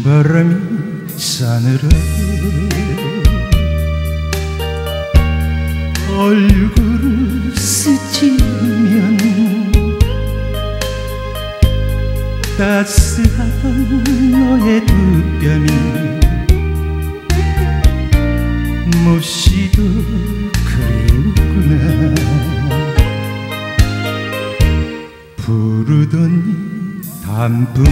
찬바람이 싸늘하게 얼굴을 스치면 따스한 너의 두 뺨이 몹시도 그리웠구나. 부르더니 단풍으로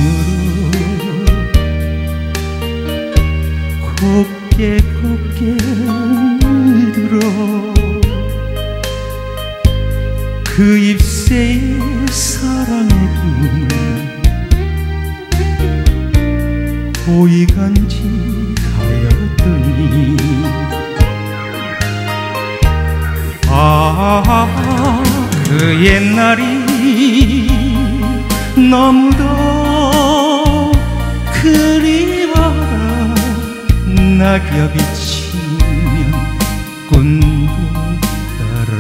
곱게 곱게 물들어 그 잎새에 사랑의 꿈을 고이 간직 그 옛날이 너무도 그리워라 낙엽이 치면 꿈도 따라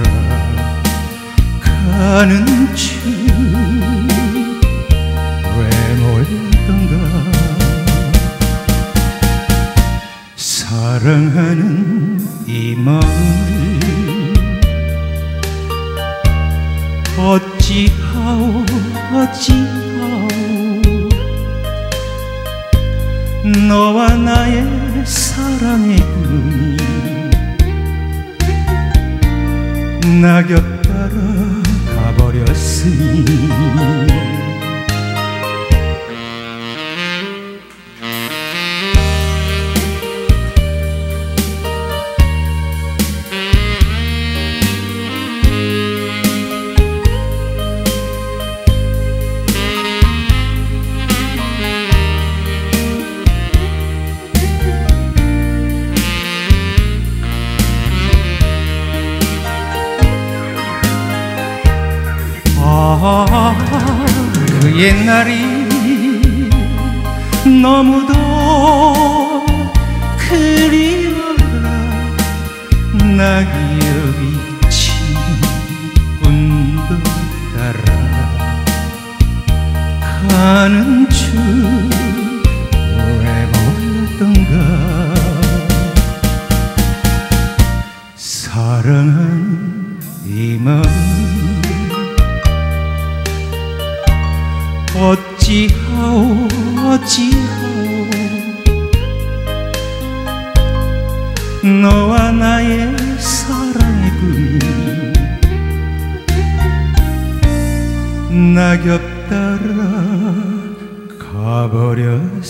가는 춤왜 몰던가? 사랑하는 이 마음을 어찌하오 어찌하오. 너와 나의 사랑의 꿈이 낙엽 따라 가버렸으니 아 그 옛날이 너무도 그리워라 낙엽이 치는 꿈도 따라 가는 춤왜 몰랐던가. 사랑하는 이마 어찌하오 어찌하오. 너와 나의 사랑의 꿈이 낙엽 따라 가버렸으니